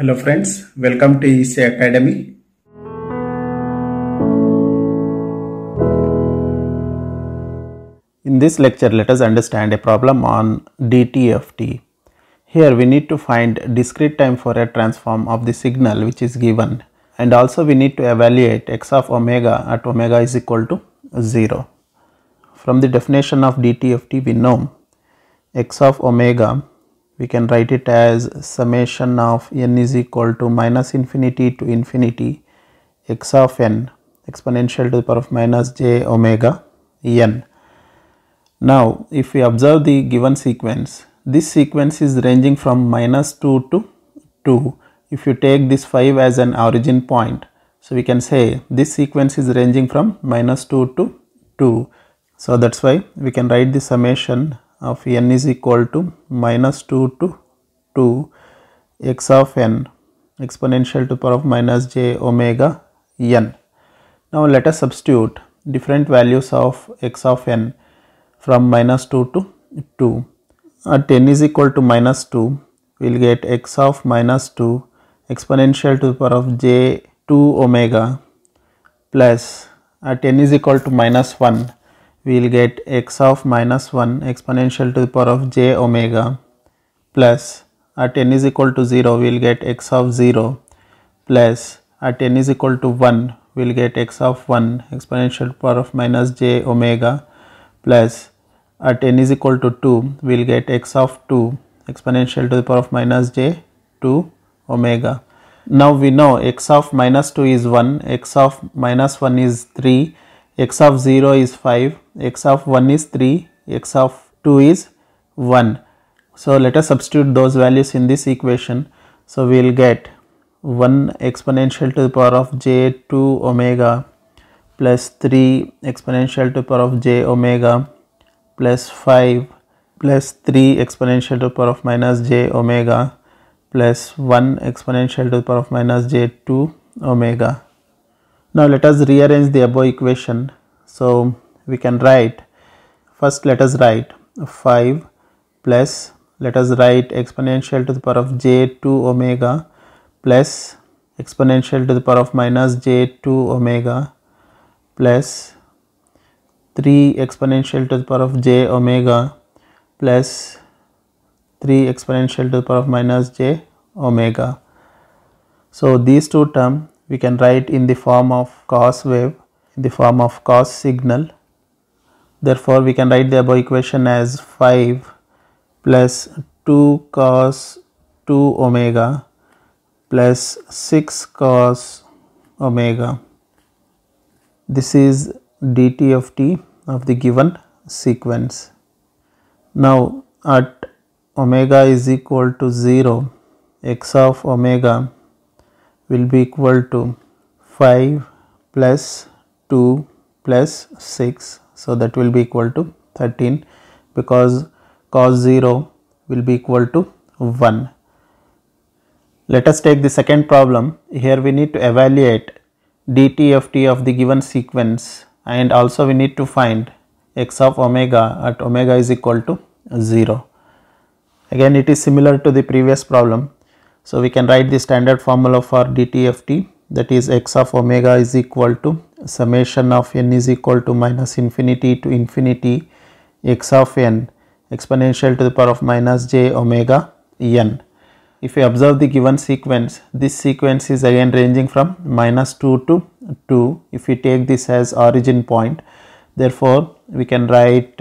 Hello friends, welcome to EC Academy. In this lecture, let us understand a problem on DTFT. Here we need to find discrete time Fourier transform of the signal which is given and also we need to evaluate x of omega at omega is equal to 0. From the definition of DTFT we know x of omega we can write it as summation of n is equal to minus infinity to infinity x of n exponential to the power of minus j omega n now, if we observe the given sequence, this sequence is ranging from minus 2 to 2. If you take this 5 as an origin point, so we can say this sequence is ranging from minus 2 to 2. So, that is why we can write the summation of n is equal to minus 2 to 2 x of n exponential to power of minus j omega n. Now, let us substitute different values of x of n from minus 2 to 2. At n is equal to minus 2, we will get x of minus 2 exponential to the power of j 2 omega plus at n is equal to minus 1, we will get x of minus 1 exponential to the power of j omega plus at n is equal to 0, we will get x of 0 plus at n is equal to 1, we will get x of 1 exponential to the power of minus j omega plus at n is equal to 2 we will get x of 2 exponential to the power of minus j 2 omega. Now we know x of minus 2 is 1, x of minus 1 is 3, x of 0 is 5, x of 1 is 3, x of 2 is 1. So let us substitute those values in this equation. So we will get 1 exponential to the power of j 2 omega plus 3 exponential to the power of j omega plus 5 plus 3 exponential to the power of minus j omega plus 1 exponential to the power of minus j 2 omega. Now let us rearrange the above equation. So we can write first let us write 5 plus let us write exponential to the power of j 2 omega plus exponential to the power of minus j 2 omega plus 3 exponential to the power of j omega plus 3 exponential to the power of minus j omega. So these two terms we can write in the form of cos wave in the form of cos signal. Therefore we can write the above equation as 5 plus 2 cos 2 omega plus 6 cos omega. This is DTFT of the given sequence. Now at omega is equal to 0 x of omega will be equal to 5 plus 2 plus 6. So that will be equal to 13 because cos 0 will be equal to 1. Let us take the second problem. Here we need to evaluate DTFT of the given sequence and also we need to find x of omega at omega is equal to 0. Again it is similar to the previous problem. So we can write the standard formula for DTFT that is x of omega is equal to summation of n is equal to minus infinity to infinity x of n exponential to the power of minus j omega n. If we observe the given sequence, this sequence is again ranging from minus 2 to 2 if we take this as origin point. Therefore, we can write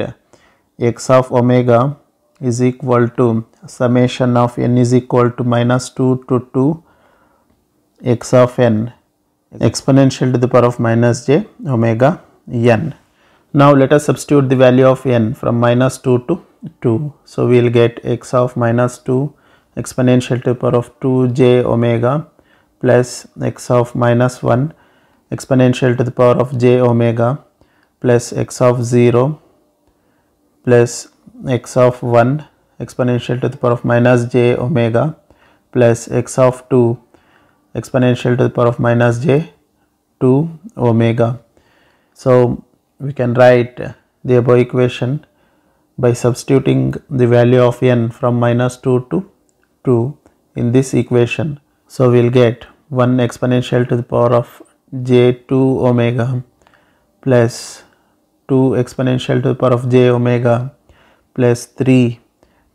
x of omega is equal to summation of n is equal to minus 2 to 2 x of n exponential to the power of minus j omega n. Now, let us substitute the value of n from minus 2 to 2. So, we will get x of minus 2 exponential to the power of 2 j omega plus x of minus 1 exponential to the power of j omega plus x of 0 plus x of 1 exponential to the power of minus j omega plus x of 2 exponential to the power of minus j 2 omega. So, we can write the above equation by substituting the value of n from minus 2 to 2 in this equation So we'll get 1 exponential to the power of j2 omega plus 2 exponential to the power of j omega plus 3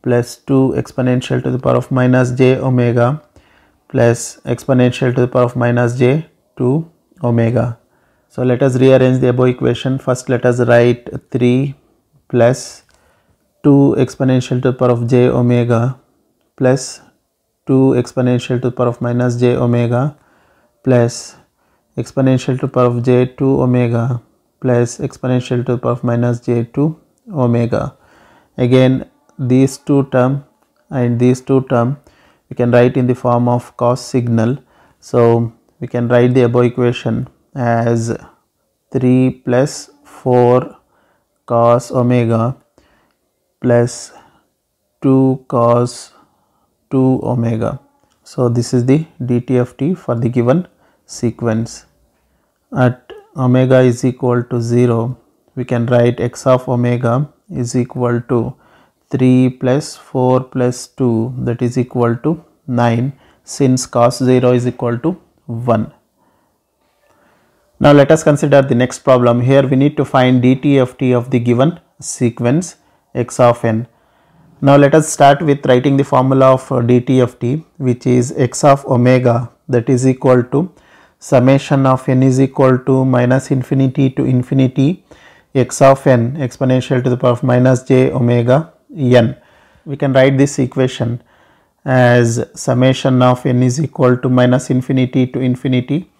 plus 2 exponential to the power of minus j omega plus exponential to the power of minus j 2 omega. So let us rearrange the above equation. First let us write 3 plus 2 exponential to the power of j omega plus 2 exponential to the power of minus j omega plus exponential to the power of j 2 omega plus exponential to the power of minus j 2 omega. Again these two term and these two term we can write in the form of cos signal. So we can write the above equation as 3 plus 4 cos omega plus 2 cos 2 omega. So this is the DTFT for the given sequence. At omega is equal to 0, we can write x of omega is equal to 3 plus 4 plus 2 that is equal to 9 since cos 0 is equal to 1. Now let us consider the next problem. Here we need to find DTFT of the given sequence x of n. Now let us start with writing the formula of DTFT which is x of omega that is equal to summation of n is equal to minus infinity to infinity x of n exponential to the power of minus j omega n. We can write this equation as summation of n is equal to minus infinity to infinity.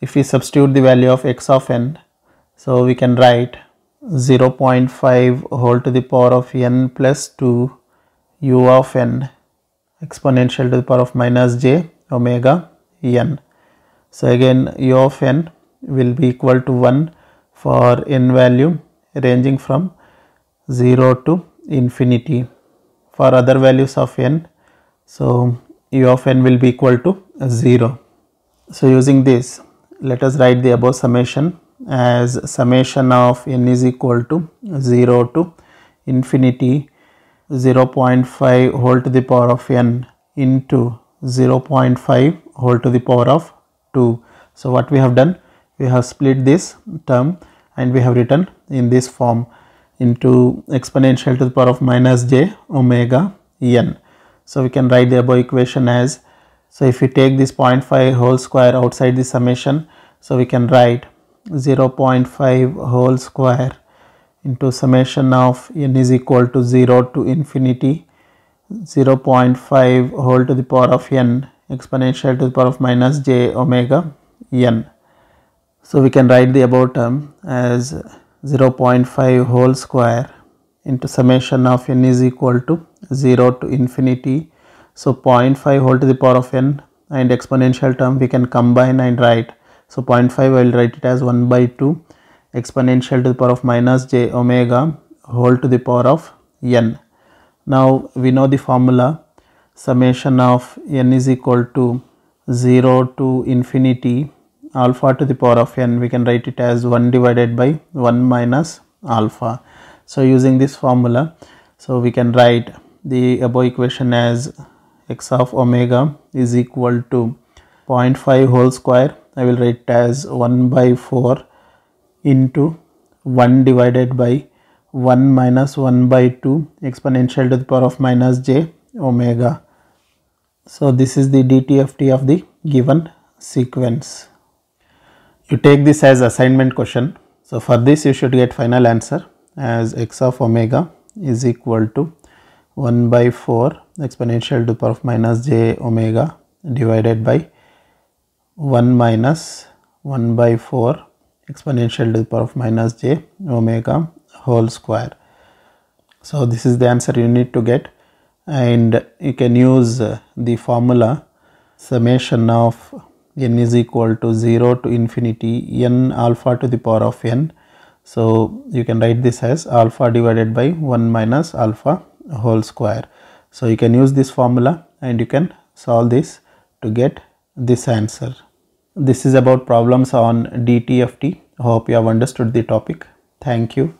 If we substitute the value of x of n, so we can write 0.5 whole to the power of n plus 2 u of n exponential to the power of minus j omega n. So again u of n will be equal to 1 for n value ranging from 0 to infinity. For other values of n, so u of n will be equal to 0. So using this, let us write the above summation as summation of n is equal to 0 to infinity 0.5 whole to the power of n into 0.5 whole to the power of 2. So, what we have done? We have split this term and we have written in this form into exponential to the power of minus j omega n. So, we can write the above equation as, so if we take this 0.5 whole square outside the summation, so we can write 0.5 whole square into summation of n is equal to 0 to infinity 0.5 whole to the power of n exponential to the power of minus j omega n. So, we can write the above term as 0.5 whole square into summation of n is equal to 0 to infinity. So, 0.5 whole to the power of n and exponential term we can combine and write. So, 0.5 I will write it as 1 by 2 exponential to the power of minus j omega whole to the power of n. Now we know the formula summation of n is equal to 0 to infinity alpha to the power of n we can write it as 1 divided by 1 minus alpha. So using this formula so we can write the above equation as x of omega is equal to 0.5 whole square I will write it as 1 by 4 into 1 divided by 1 minus 1 by 2 exponential to the power of minus j omega. So this is the DTFT of the given sequence. You take this as assignment question. So for this you should get final answer as x of omega is equal to 1 by 4 exponential to power of minus j omega divided by 1 minus 1 by 4 exponential to the power of minus j omega whole square. So this is the answer you need to get and you can use uh, the formula summation of n is equal to 0 to infinity n alpha to the power of n. So you can write this as alpha divided by 1 minus alpha whole square. So you can use this formula and you can solve this to get this answer. This is about problems on DTFT. Hope you have understood the topic. Thank you.